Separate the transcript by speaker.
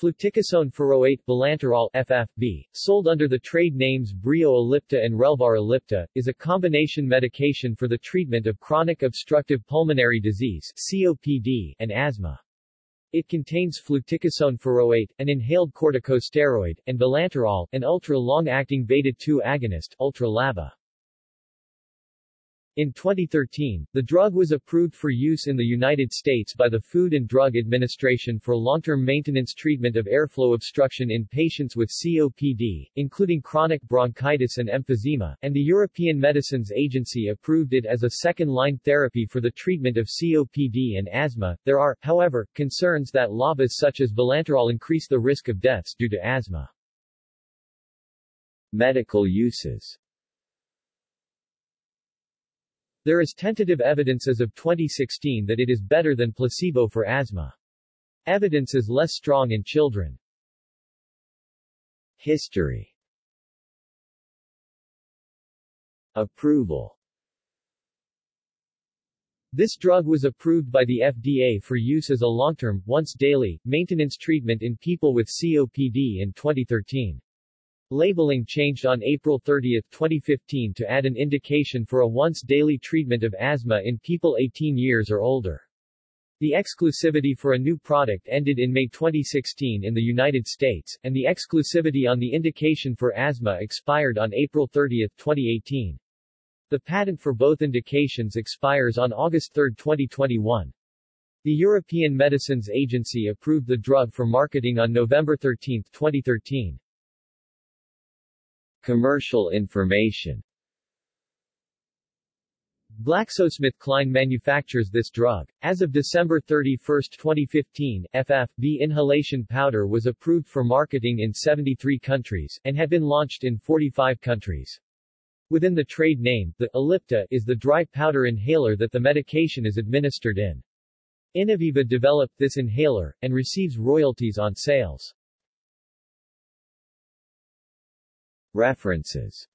Speaker 1: Fluticasone furoate oh vilanterol FFB, sold under the trade names Breo ellipta and Relvar ellipta, is a combination medication for the treatment of chronic obstructive pulmonary disease COPD and asthma. It contains fluticasone furoate, oh an inhaled corticosteroid, and vilanterol, an ultra-long-acting beta-2 agonist ultra-LABA. In 2013, the drug was approved for use in the United States by the Food and Drug Administration for long-term maintenance treatment of airflow obstruction in patients with COPD, including chronic bronchitis and emphysema, and the European Medicines Agency approved it as a second-line therapy for the treatment of COPD and asthma. There are, however, concerns that LABAs such as vilanterol increase the risk of deaths due to asthma. Medical uses there is tentative evidence as of 2016 that it is better than placebo for asthma. Evidence is less strong in children. History Approval This drug was approved by the FDA for use as a long-term, once-daily, maintenance treatment in people with COPD in 2013. Labeling changed on April 30, 2015 to add an indication for a once-daily treatment of asthma in people 18 years or older. The exclusivity for a new product ended in May 2016 in the United States, and the exclusivity on the indication for asthma expired on April 30, 2018. The patent for both indications expires on August 3, 2021. The European Medicines Agency approved the drug for marketing on November 13, 2013. Commercial information GlaxoSmithKline manufactures this drug. As of December 31, 2015, FFB inhalation powder was approved for marketing in 73 countries, and had been launched in 45 countries. Within the trade name, the Ellipta is the dry powder inhaler that the medication is administered in. Innoviva developed this inhaler, and receives royalties on sales. References